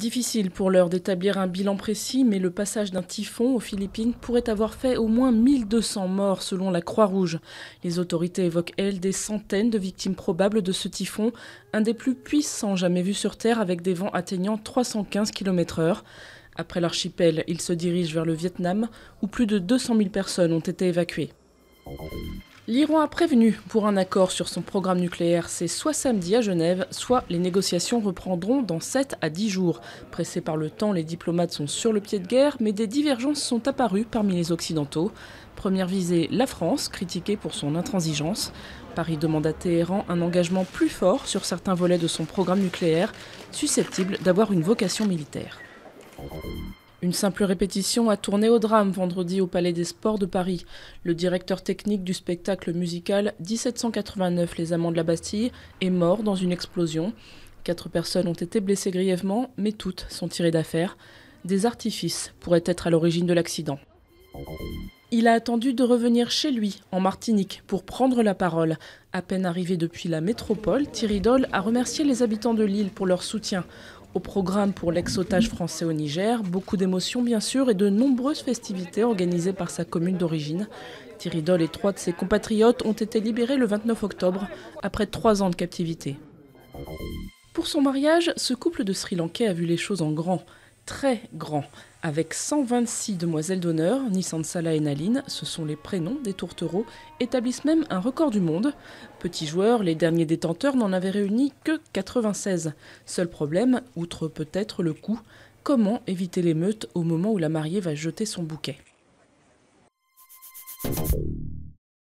Difficile pour l'heure d'établir un bilan précis, mais le passage d'un typhon aux Philippines pourrait avoir fait au moins 1200 morts selon la Croix-Rouge. Les autorités évoquent, elles, des centaines de victimes probables de ce typhon, un des plus puissants jamais vus sur Terre avec des vents atteignant 315 km/h. Après l'archipel, il se dirige vers le Vietnam, où plus de 200 000 personnes ont été évacuées. L'Iran a prévenu pour un accord sur son programme nucléaire. C'est soit samedi à Genève, soit les négociations reprendront dans 7 à 10 jours. Pressés par le temps, les diplomates sont sur le pied de guerre, mais des divergences sont apparues parmi les Occidentaux. Première visée, la France, critiquée pour son intransigeance. Paris demande à Téhéran un engagement plus fort sur certains volets de son programme nucléaire, susceptible d'avoir une vocation militaire. Une simple répétition a tourné au drame vendredi au Palais des Sports de Paris. Le directeur technique du spectacle musical 1789 Les Amants de la Bastille est mort dans une explosion. Quatre personnes ont été blessées grièvement, mais toutes sont tirées d'affaire. Des artifices pourraient être à l'origine de l'accident. Il a attendu de revenir chez lui, en Martinique, pour prendre la parole. À peine arrivé depuis la métropole, Thierry Doll a remercié les habitants de l'île pour leur soutien. Au programme pour l'ex-otage français au Niger, beaucoup d'émotions bien sûr et de nombreuses festivités organisées par sa commune d'origine. Thierry Doll et trois de ses compatriotes ont été libérés le 29 octobre après trois ans de captivité. Pour son mariage, ce couple de Sri Lankais a vu les choses en grand très grand, avec 126 demoiselles d'honneur, Salah et Naline, ce sont les prénoms des tourtereaux, établissent même un record du monde. Petits joueurs, les derniers détenteurs n'en avaient réuni que 96. Seul problème, outre peut-être le coût, comment éviter l'émeute au moment où la mariée va jeter son bouquet?